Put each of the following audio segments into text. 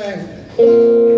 sang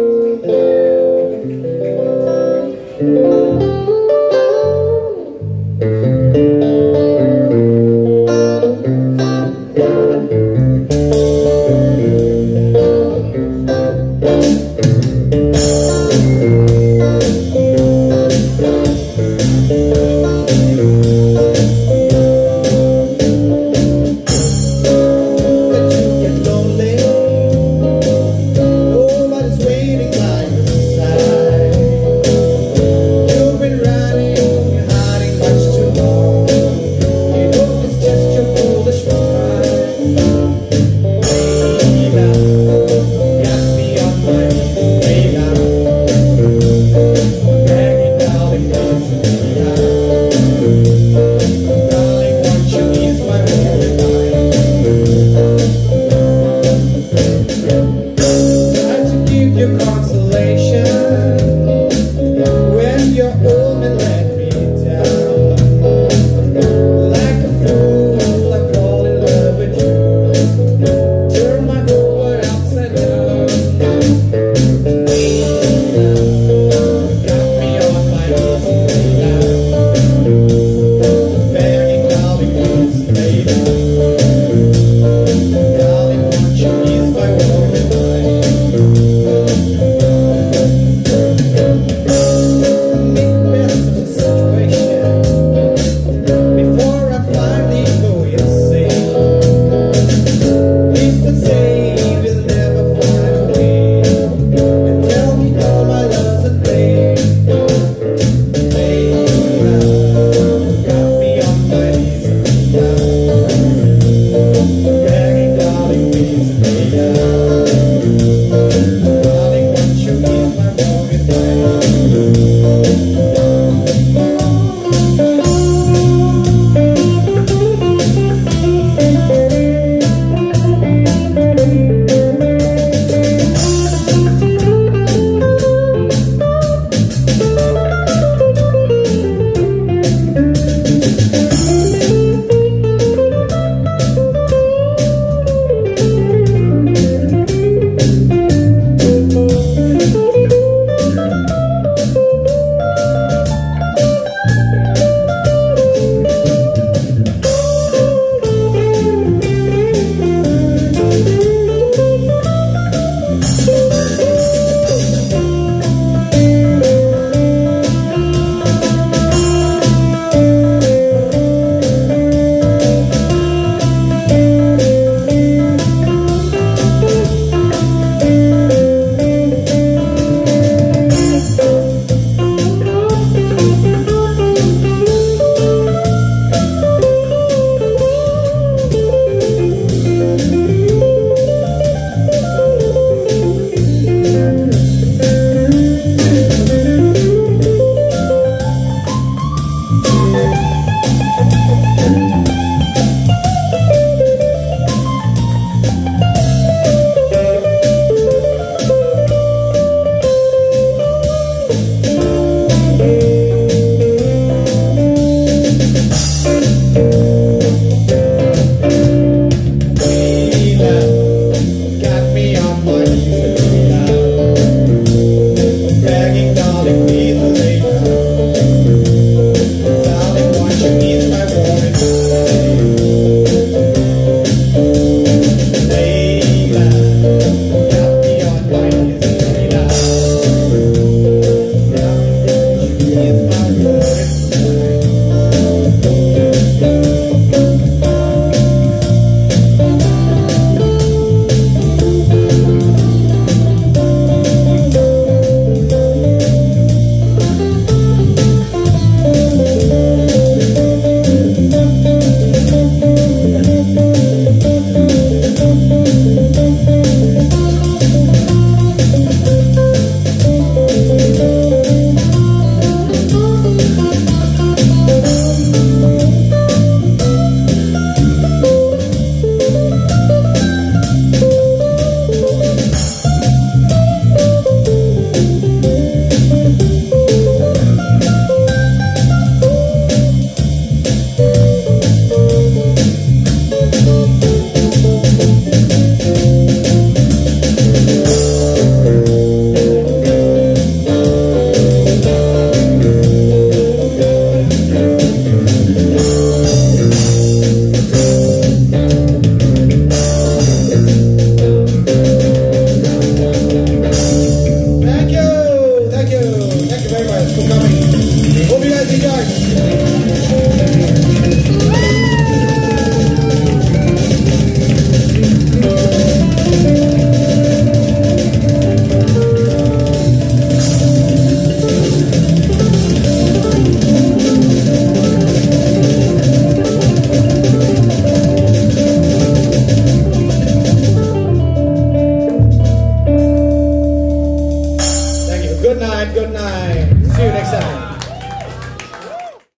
coming. Hope you guys enjoy.